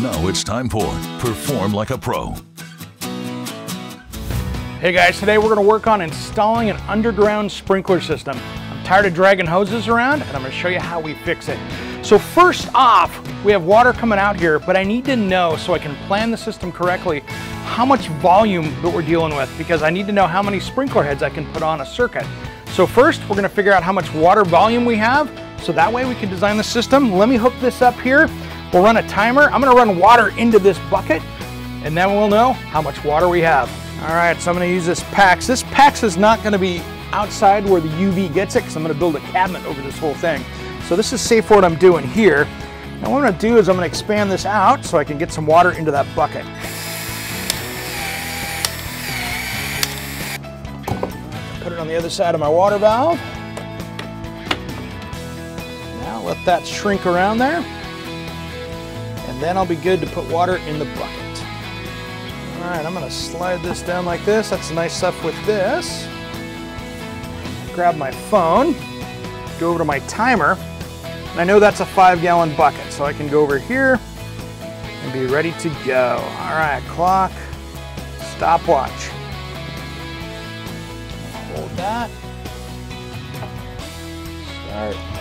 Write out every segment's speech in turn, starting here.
Now it's time for Perform Like a Pro. Hey guys, today we're going to work on installing an underground sprinkler system. I'm tired of dragging hoses around and I'm going to show you how we fix it. So first off, we have water coming out here, but I need to know so I can plan the system correctly how much volume that we're dealing with because I need to know how many sprinkler heads I can put on a circuit. So first, we're gonna figure out how much water volume we have so that way we can design the system. Let me hook this up here. We'll run a timer. I'm gonna run water into this bucket and then we'll know how much water we have. All right, so I'm gonna use this PEX. This PEX is not gonna be outside where the UV gets it because I'm gonna build a cabinet over this whole thing. So this is safe for what I'm doing here. Now what I'm gonna do is I'm gonna expand this out so I can get some water into that bucket. Put it on the other side of my water valve. Now let that shrink around there. Then I'll be good to put water in the bucket. All right, I'm gonna slide this down like this. That's nice stuff with this. Grab my phone, go over to my timer, and I know that's a five gallon bucket, so I can go over here and be ready to go. All right, clock, stopwatch. Hold that. Start.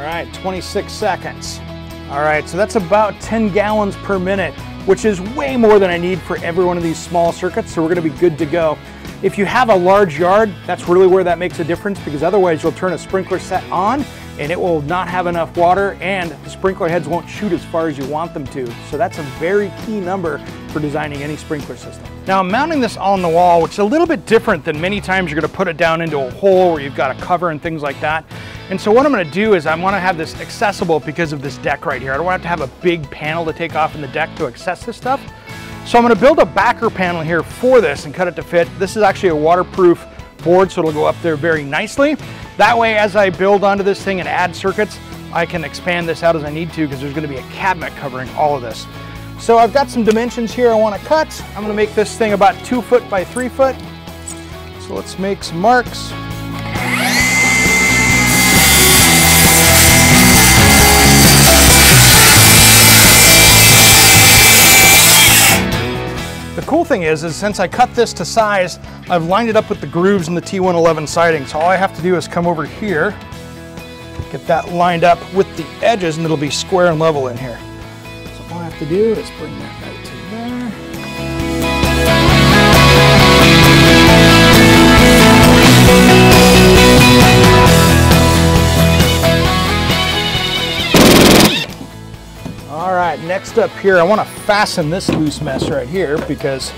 All right, 26 seconds. All right, so that's about 10 gallons per minute, which is way more than I need for every one of these small circuits, so we're gonna be good to go. If you have a large yard, that's really where that makes a difference because otherwise you'll turn a sprinkler set on and it will not have enough water and the sprinkler heads won't shoot as far as you want them to. So that's a very key number for designing any sprinkler system. Now I'm mounting this on the wall, which is a little bit different than many times you're gonna put it down into a hole where you've got a cover and things like that. And so what I'm gonna do is I wanna have this accessible because of this deck right here. I don't want to have to have a big panel to take off in the deck to access this stuff. So I'm gonna build a backer panel here for this and cut it to fit. This is actually a waterproof board, so it'll go up there very nicely. That way, as I build onto this thing and add circuits, I can expand this out as I need to because there's gonna be a cabinet covering all of this. So I've got some dimensions here I wanna cut. I'm gonna make this thing about two foot by three foot. So let's make some marks. Cool thing is, is since I cut this to size, I've lined it up with the grooves in the T111 siding. So all I have to do is come over here, get that lined up with the edges and it'll be square and level in here. So all I have to do is bring that next up here, I want to fasten this loose mess right here because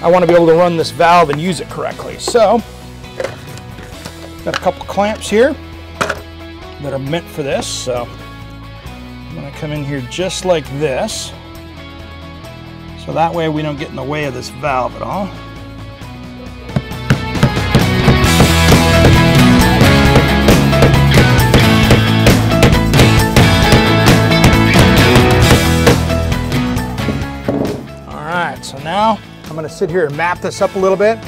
I want to be able to run this valve and use it correctly. So, got a couple clamps here that are meant for this. So, I'm going to come in here just like this. So that way we don't get in the way of this valve at all. All now I'm gonna sit here and map this up a little bit,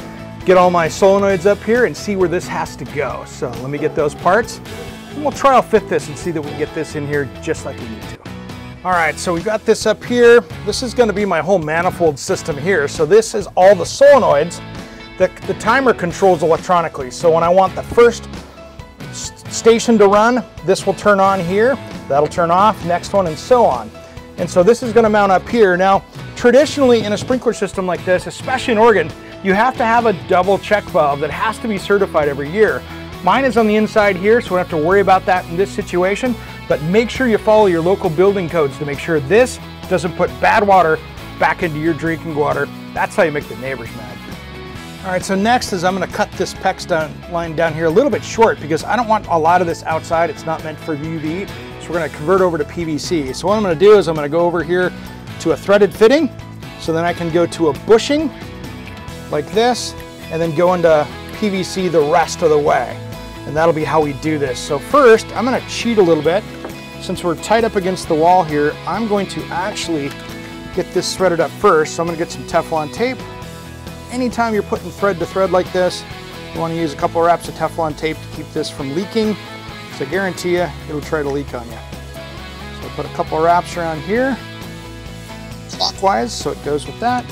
get all my solenoids up here and see where this has to go. So let me get those parts and we'll to fit this and see that we can get this in here just like we need to. All right, so we've got this up here. This is gonna be my whole manifold system here. So this is all the solenoids that the timer controls electronically. So when I want the first station to run, this will turn on here, that'll turn off, next one, and so on. And so this is gonna mount up here. Now, traditionally in a sprinkler system like this, especially in Oregon, you have to have a double check valve that has to be certified every year. Mine is on the inside here, so we don't have to worry about that in this situation, but make sure you follow your local building codes to make sure this doesn't put bad water back into your drinking water. That's how you make the neighbors mad. All right, so next is I'm gonna cut this PEX down, line down here a little bit short because I don't want a lot of this outside. It's not meant for UV. So we're gonna convert over to PVC. So what I'm gonna do is I'm gonna go over here to a threaded fitting. So then I can go to a bushing like this and then go into PVC the rest of the way. And that'll be how we do this. So first, I'm gonna cheat a little bit. Since we're tight up against the wall here, I'm going to actually get this threaded up first. So I'm gonna get some Teflon tape anytime you're putting thread to thread like this, You want to use a couple of wraps of Teflon tape to keep this from leaking. So I guarantee you, it'll try to leak on you. So I put a couple wraps around here, clockwise, so it goes with that.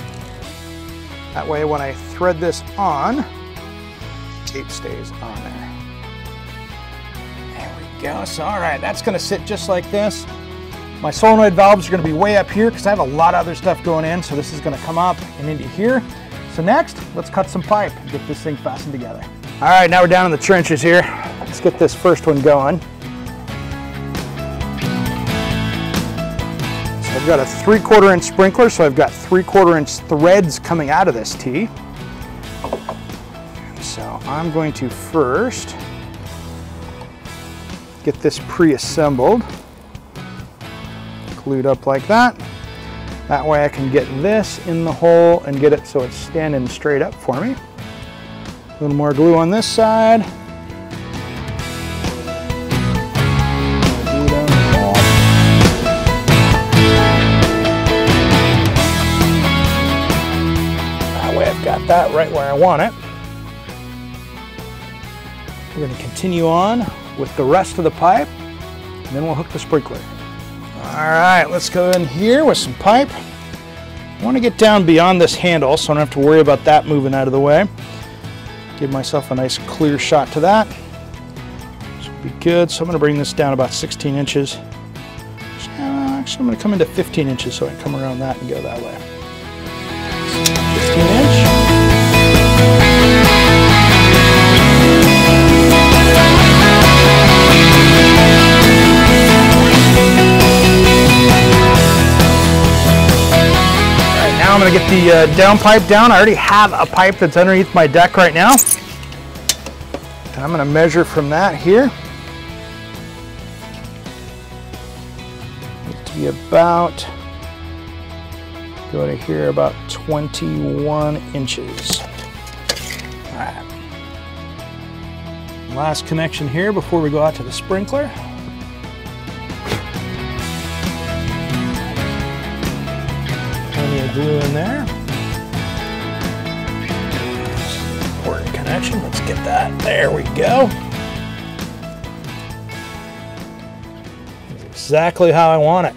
That way when I thread this on, tape stays on there. There we go. So all right, that's gonna sit just like this. My solenoid valves are gonna be way up here because I have a lot of other stuff going in. So this is gonna come up and into here. So next, let's cut some pipe and get this thing fastened together. All right, now we're down in the trenches here. Let's get this first one going. I've got a three quarter inch sprinkler, so I've got three quarter inch threads coming out of this tee. So I'm going to first get this pre-assembled, glued up like that. That way I can get this in the hole and get it so it's standing straight up for me. A little more glue on this side. That right where I want it. We're going to continue on with the rest of the pipe, and then we'll hook the sprinkler. All right, let's go in here with some pipe. I want to get down beyond this handle so I don't have to worry about that moving out of the way. Give myself a nice clear shot to that. This will be good. So I'm going to bring this down about 16 inches. Actually, I'm going to come into 15 inches so I can come around that and go that way. Get the uh, down pipe down. I already have a pipe that's underneath my deck right now. And I'm going to measure from that here. To be about, go to here, about 21 inches. All right. Last connection here before we go out to the sprinkler. Glue in there. Important connection. Let's get that. There we go. Exactly how I want it.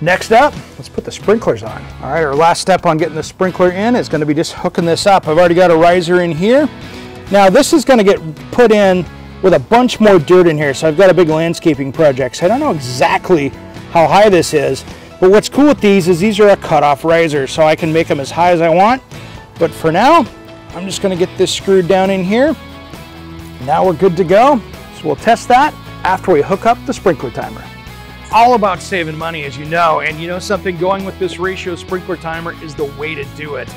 Next up, let's put the sprinklers on. All right, our last step on getting the sprinkler in is going to be just hooking this up. I've already got a riser in here. Now this is going to get put in with a bunch more dirt in here. So I've got a big landscaping project. So I don't know exactly how high this is, but what's cool with these is these are a cutoff riser, so I can make them as high as I want. But for now, I'm just gonna get this screwed down in here. Now we're good to go. So we'll test that after we hook up the sprinkler timer. All about saving money, as you know, and you know something, going with this Rachio sprinkler timer is the way to do it.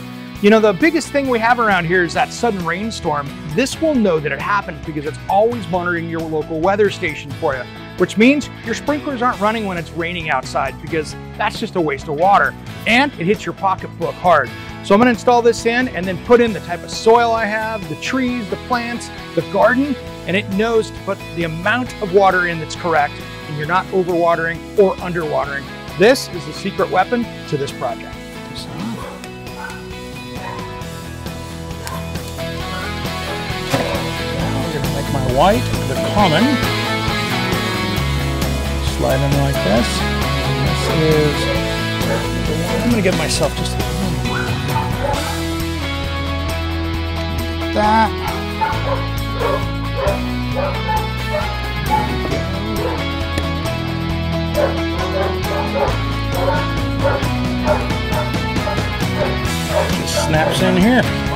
You know, the biggest thing we have around here is that sudden rainstorm. This will know that it happened because it's always monitoring your local weather station for you which means your sprinklers aren't running when it's raining outside because that's just a waste of water and it hits your pocketbook hard. So I'm gonna install this in and then put in the type of soil I have, the trees, the plants, the garden, and it knows to put the amount of water in that's correct and you're not overwatering or underwatering. This is the secret weapon to this project. We're gonna make my white the common slide in like this. And this is, I'm gonna give myself just that. Just snaps in here.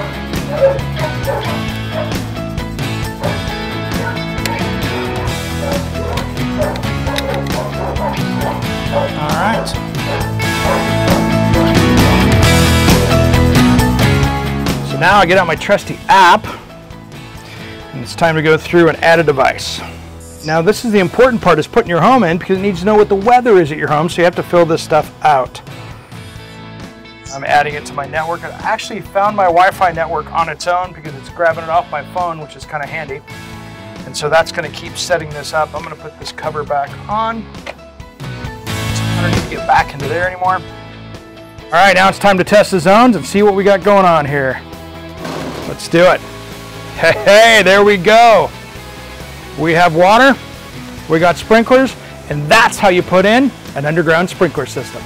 Now I get out my trusty app and it's time to go through and add a device. Now this is the important part is putting your home in because it needs to know what the weather is at your home so you have to fill this stuff out. I'm adding it to my network. I actually found my Wi-Fi network on its own because it's grabbing it off my phone which is kind of handy. And so that's going to keep setting this up. I'm going to put this cover back on I don't need to get back into there anymore. All right, now it's time to test the zones and see what we got going on here. Let's do it. Hey, hey, there we go. We have water, we got sprinklers, and that's how you put in an underground sprinkler system.